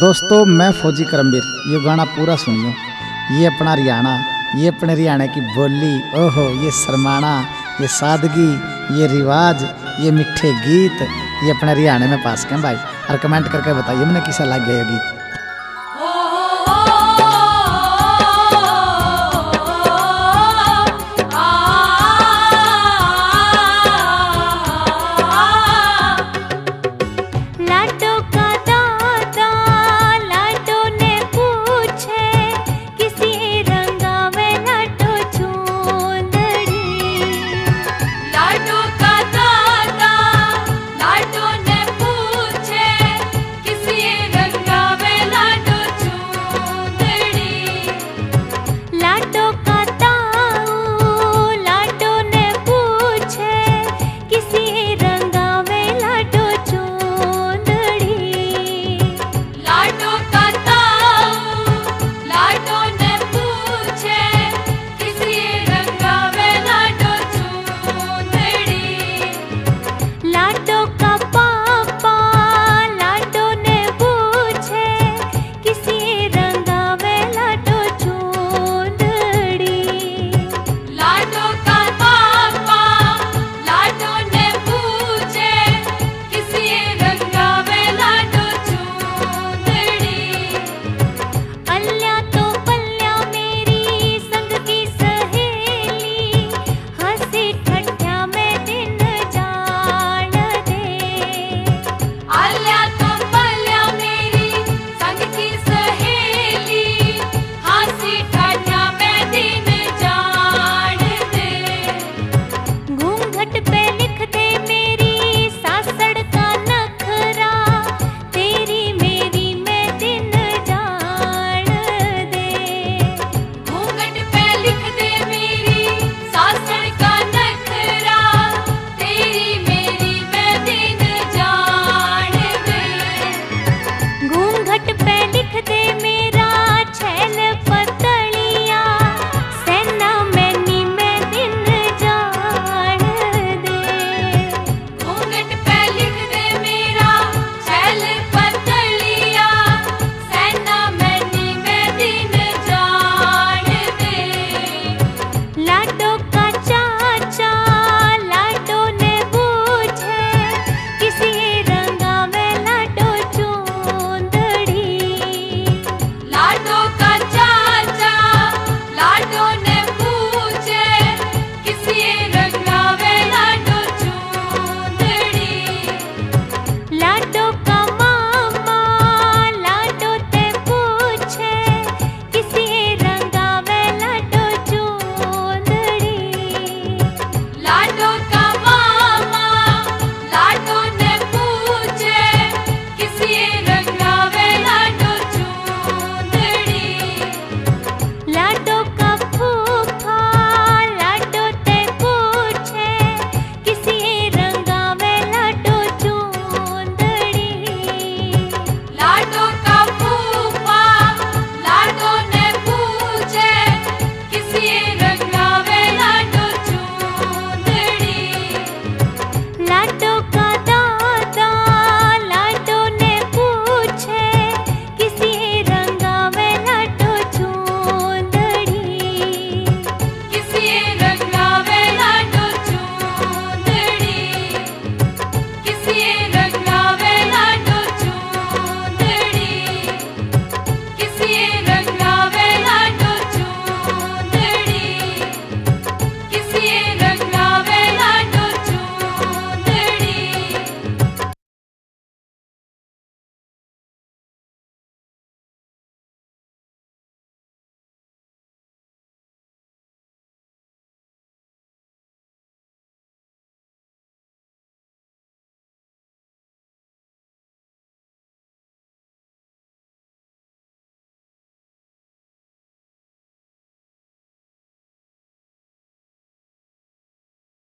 दोस्तों, मैं फौजी करमवीर ये गाना पूरा सुनियो। ये अपना हरियाणा ये अपने हरियाणा की बोली, ओहो, ये शरमाना, ये सादगी, ये रिवाज, ये मिठे गीत, ये अपने हरियाणा में पास करें भाई। और कमेंट करके बताइए, मैंने किसा लग गया ये गीत?